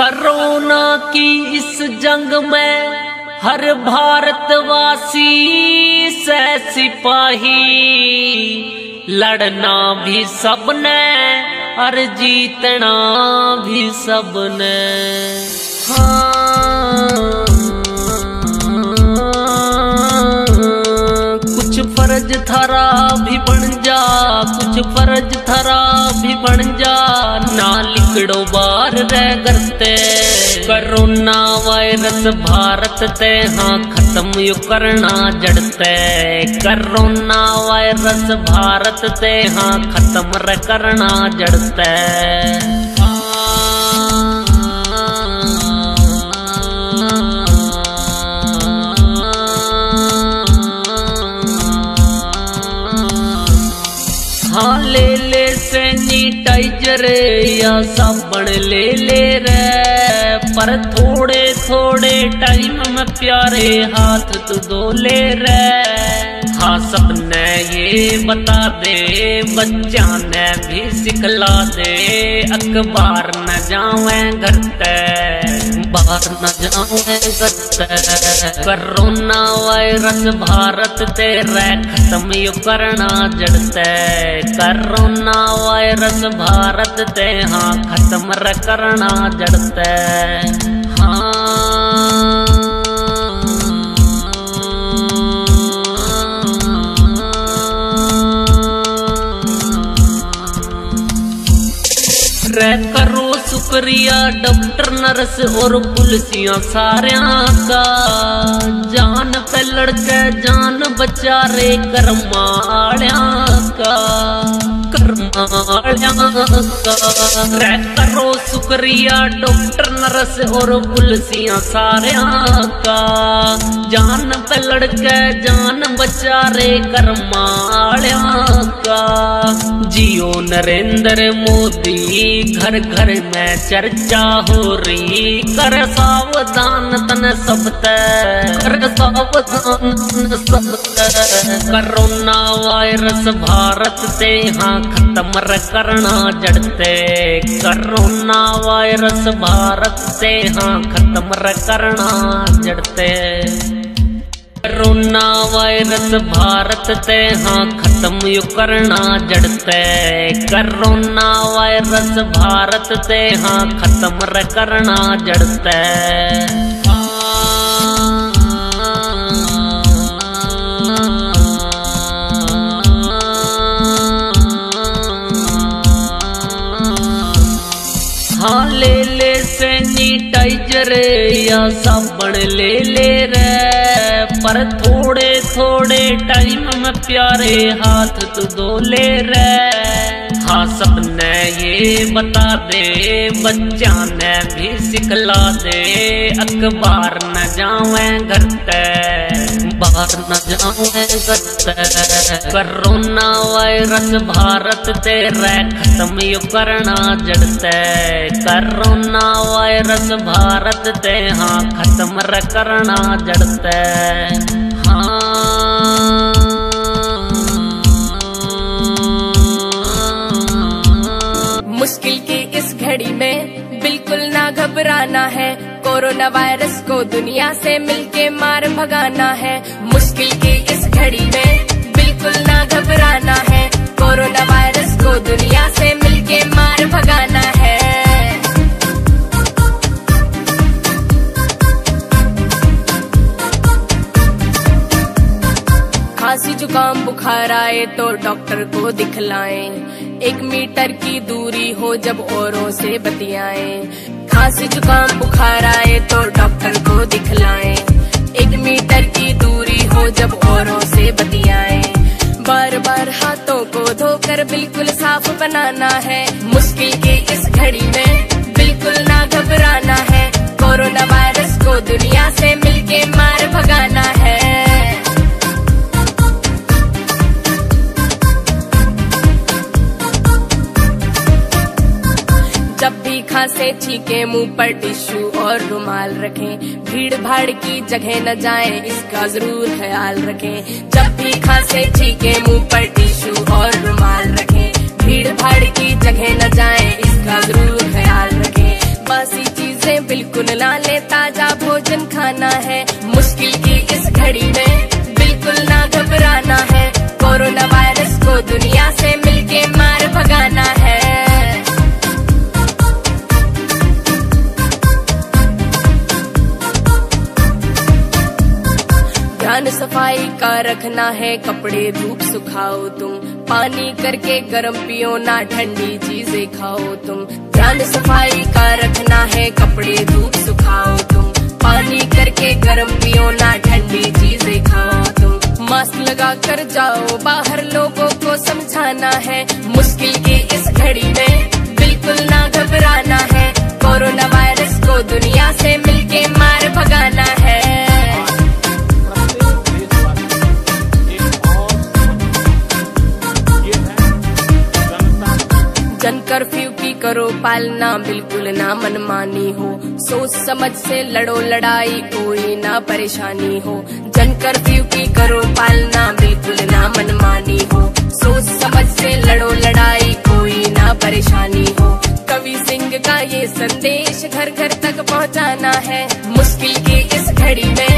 Corona की इस जंग में हर भारतवासी से सिपाही। लड़ना भी सबने, और जीतना भी सबने। हाँ कुछ फ़र्ज़ थरा भी बन जा, कुछ फ़र्ज़ थरा भी बन जा। ना लिखड़ो बार रह करते कोरोना वायरस भारत ते हाँ खत्म यू करना जड़ते। कोरोना वायरस भारत ते हाँ खत्म र करना जड़ते। हाँ ले ले सैनिटाइजर या साबण ले ले रे। पर थोड़े थोड़े टाइम में प्यारे हाथ तू धो ले रे। हाँ सबने ये बता दे, बच्चा ने भी सिखला दे। अखबार न जावे घर बाहर न ते कोरोना वायरस भारत ते रे खत्म यू करना जड़ते कोरोना वायरस भारत ते हाँ खत्म र करना जड़ते करो शुक्रिया डॉक्टर नर्स और पुलिसिया सारिया का जान पे लड़के, जान बचारे, करमा आड़िया का। करो शुक्रिया डॉक्टर नर्स और पुलिसिया सारिया का जान पे लड़के जान बचा रे करमाड़िया का जियो नरेंद्र मोदी घर घर में चर्चा हो रही कर सावधान तन सब कर सावधान सब कोरोना वायरस भारत से हाँ खत्म र करना जड़ते करोना वायरस भारत से हाँ खत्म करना जड़ते करोना वायरस भारत ते हाँ खत्म यू करना जड़ते करोना वायरस भारत ते हाँ खत्म करना जड़ते या साबण ले ले रे पर थोड़े थोड़े टाइम में प्यारे हाथ तू धो ले रे हाँ सबने ये बता दे बच्चा ने भी सिखला दे अखबार न जावे घर ते बाहर न जाऊँ वायरस भारत ते खत्म यू करना जड़ते। करोना वायरस भारत ते हाँ खत्म करना जड़ते। हाँ मुश्किल की इस घड़ी में बिल्कुल ना घबराना है। कोरोना वायरस को दुनिया से मिलके मार भगाना है। मुश्किल की इस घड़ी में बिल्कुल ना घबराना है। कोरोना वायरस को दुनिया से मिलके मार भगाना है। खांसी, जुकाम, बुखार आए तो डॉक्टर को दिखलाएँ। एक मीटर की दूरी हो जब औरों से बतियाए। खांसी, जुकाम, बुखार आए तो डॉक्टर को दिखलाए। एक मीटर की दूरी हो जब औरों से बतियाए। बार बार हाथों को धोकर बिल्कुल साफ़ बनाना है। मुश्किल की इस घड़ी में बिल्कुल ना घबराना है। कोरोना भी खांसे छीके मुँह पर टिश्यू और रुमाल रखें। भीड़ भाड़ की जगह न जाए, इसका ज़रूर ख्याल रखें। जब भी खांसे छीके मुँह पर टिश्यू और रुमाल रखें, भीड़ भाड़ की जगह न जाए, इसका ज़रूर ख्याल रखें। बासी चीज़ें बिल्कुल ना ले, ताज़ा भोजन खाना है। मुश्किल की इस घड़ी में का रखना है कपड़े, धूप सुखाओ तुम। पानी करके गर्म पियो ना, ठंडी चीज़ें खाओ तुम। ध्यान सफ़ाई का रखना है कपड़े, धूप सुखाओ तुम। पानी करके गर्म पियो ना, ठंडी चीज़ें खाओ तुम। मास्क लगा कर जाओ, बाहर लोगों को समझाना है। मुश्किल की इस घड़ी में बिल्कुल ना घबराना है। कोरोना पालना बिल्कुल ना मनमानी हो। सोच समझ से लड़ो लड़ाई, कोई ना परेशानी हो। जन कर्फ्यू की करो पालना बिल्कुल ना मनमानी हो। सोच समझ से लड़ो लड़ाई, कोई ना परेशानी हो। कवि सिंह का ये संदेश घर घर तक पहुंचाना है। मुश्किल की इस घड़ी में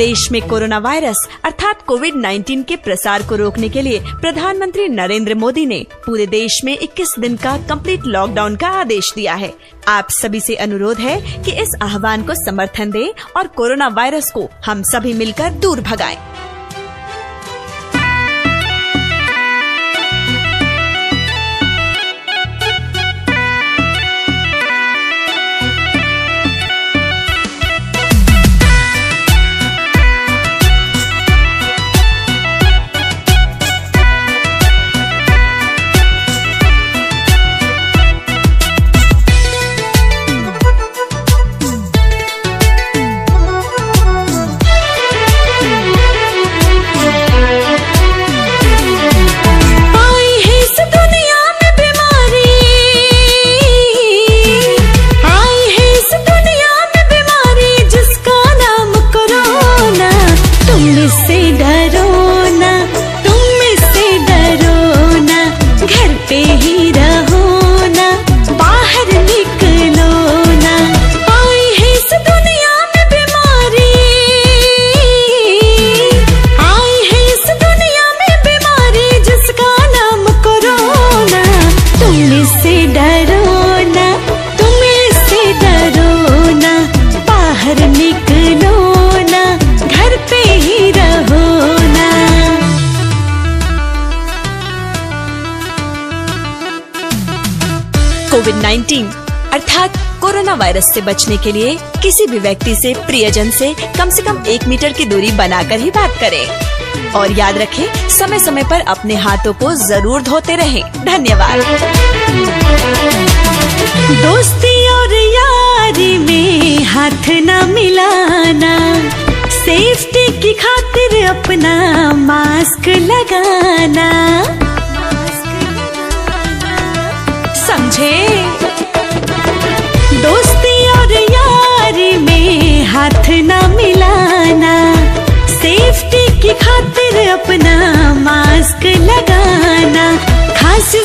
देश में कोरोना वायरस, अर्थात कोविड 19 के प्रसार को रोकने के लिए प्रधानमंत्री नरेंद्र मोदी ने पूरे देश में 21 दिन का कंप्लीट लॉकडाउन का आदेश दिया है आप सभी से अनुरोध है कि इस आह्वान को समर्थन दें और कोरोना वायरस को हम सभी मिलकर दूर भगाएँ। कोविड 19 अर्थात कोरोना वायरस से बचने के लिए किसी भी व्यक्ति से, प्रियजन से कम से कम एक मीटर की दूरी बनाकर ही बात करें। और याद रखें समय समय पर अपने हाथों को ज़रूर धोते रहें। धन्यवाद। दोस्ती और यारी में हाथ न मिलाना, सेफ्टी की खातिर अपना मास्क लगाना। समझे। दोस्ती और यारी में हाथ ना मिलाना सेफ्टी की खातिर अपना मास्क लगाना, खांसी